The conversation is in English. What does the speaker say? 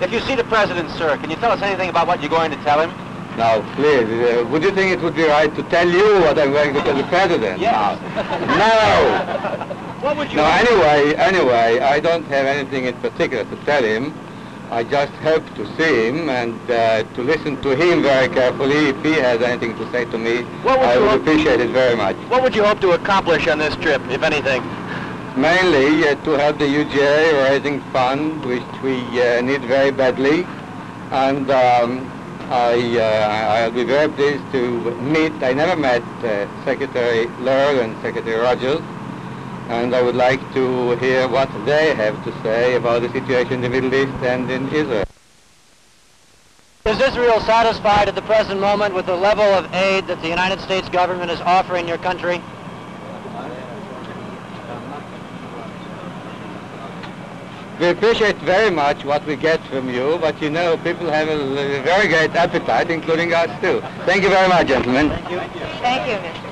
If you see the president, sir, can you tell us anything about what you're going to tell him? Now, please, uh, would you think it would be right to tell you what I'm going to tell the president? Yes. No. What would you... No, anyway, anyway, I don't have anything in particular to tell him. I just hope to see him and uh, to listen to him very carefully. If he has anything to say to me, I would appreciate it very much. What would you hope to accomplish on this trip, if anything? Mainly uh, to help the UJA raising fund, which we uh, need very badly. And um, I, uh, I'll be very pleased to meet, I never met uh, Secretary Laird and Secretary Rogers, and I would like to hear what they have to say about the situation in the Middle East and in Israel. Is Israel satisfied at the present moment with the level of aid that the United States government is offering your country? We appreciate very much what we get from you, but you know, people have a, a very great appetite, including us too. Thank you very much, gentlemen. Thank you. Thank you, Mr.